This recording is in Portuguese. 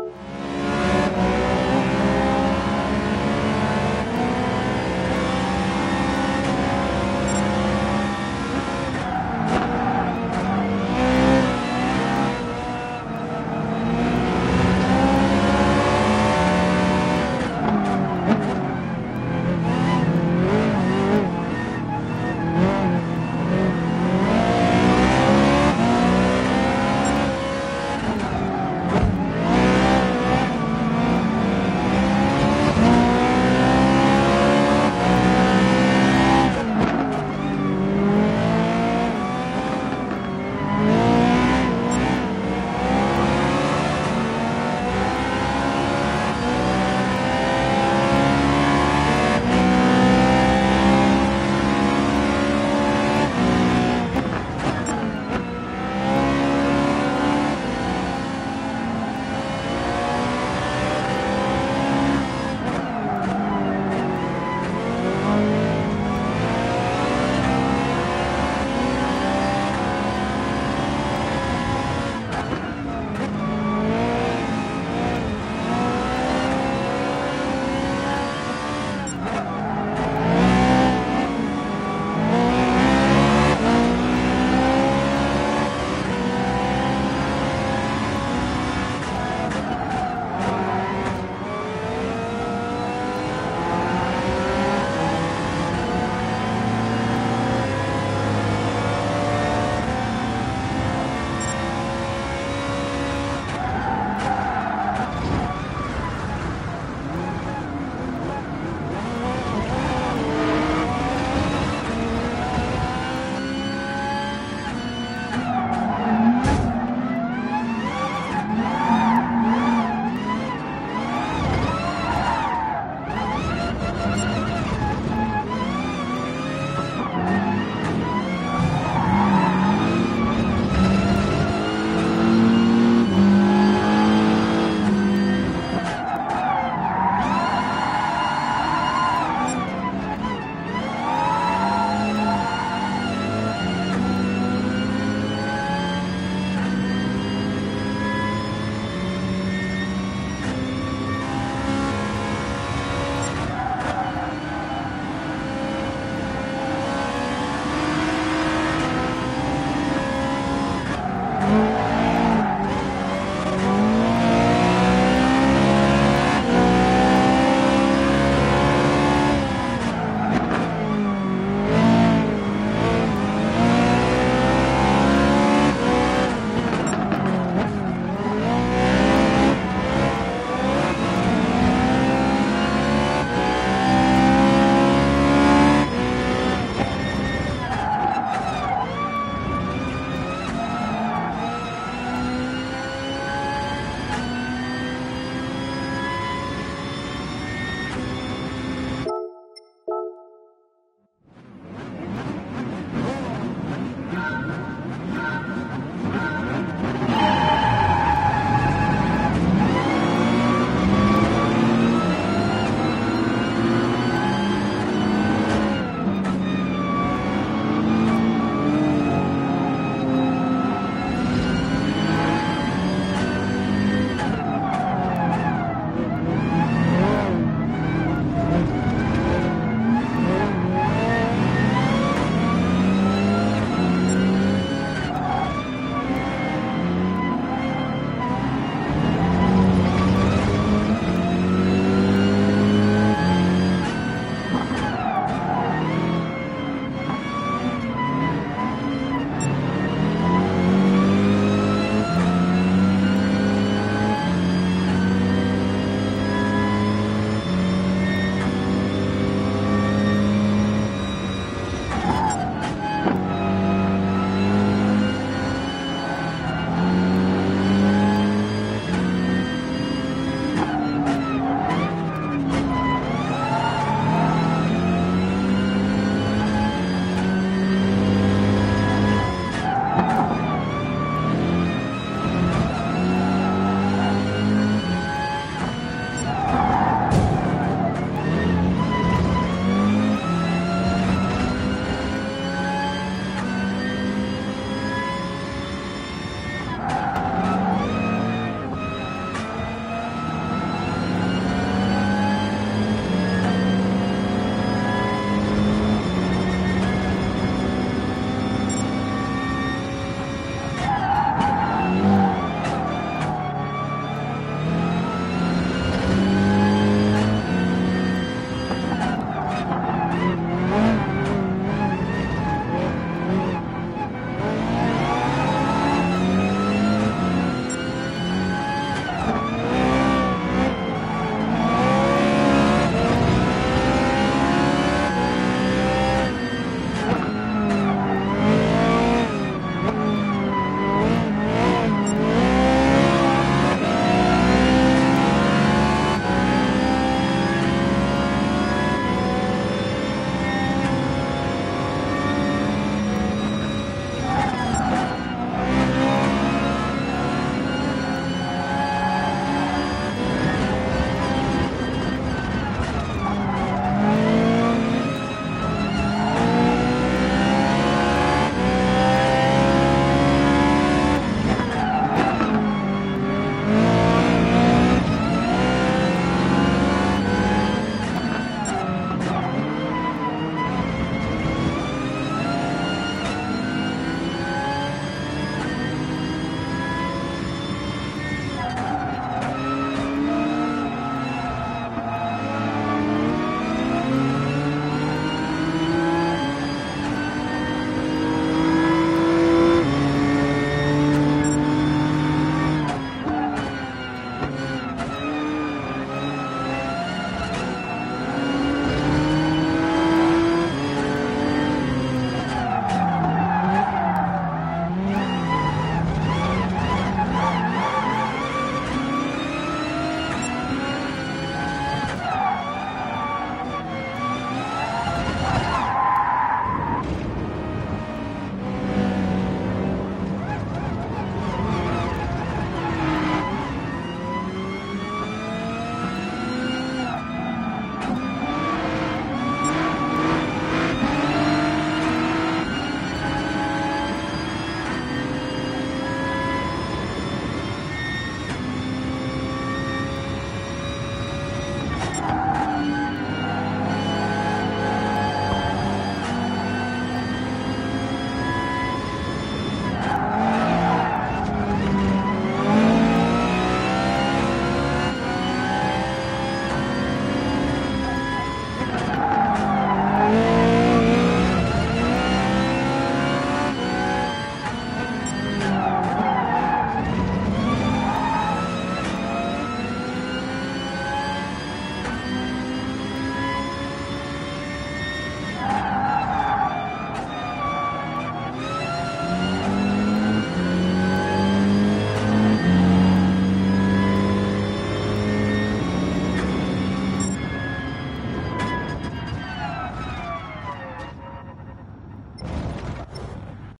Música